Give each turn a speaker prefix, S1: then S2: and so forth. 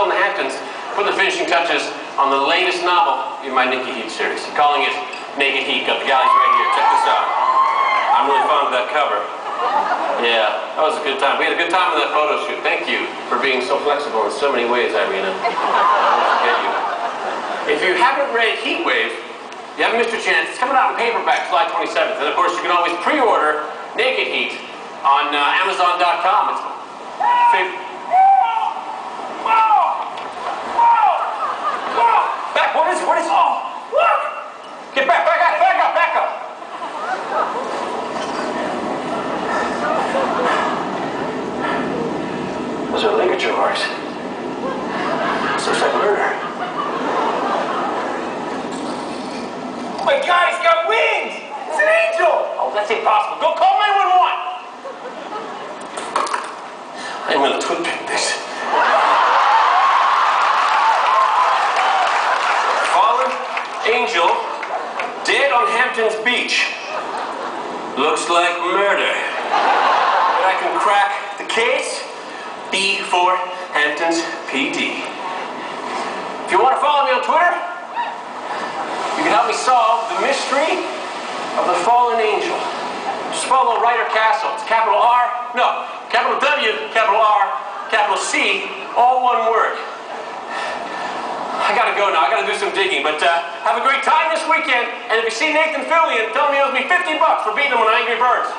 S1: still in the Hamptons, putting the finishing touches on the latest novel in my Nikki Heat series, I'm calling it Naked Heat. Got the galleys right here. Check this out. I'm really fond of that cover. Yeah, that was a good time. We had a good time with that photo shoot. Thank you for being so flexible in so many ways, Irina. I you. If you haven't read Heat Wave, you haven't missed your chance. It's coming out in paperback July 27th. And of course, you can always pre-order Naked Heat on uh, Amazon.com. It's Those are ligature marks. This looks like murder.
S2: My guy's got wings! It's an angel!
S1: Oh, that's impossible. Go call 911! I'm gonna toothpick this. Fallen angel, dead on Hampton's beach. Looks like murder. But I can crack the case. B for Hamptons PD. If you want to follow me on Twitter, you can help me solve the mystery of the fallen angel. Just follow Writer Castle. It's capital R, no, capital W, capital R, capital C, all one word. I gotta go now. I gotta do some digging. But uh, have a great time this weekend. And if you see Nathan Fillion, tell him he owes me 50 bucks for beating him on Angry Birds.